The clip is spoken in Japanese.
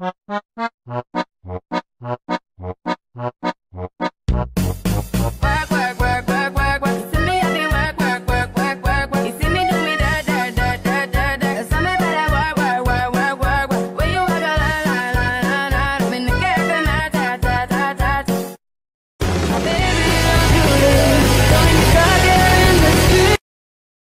Ha ha ha ha.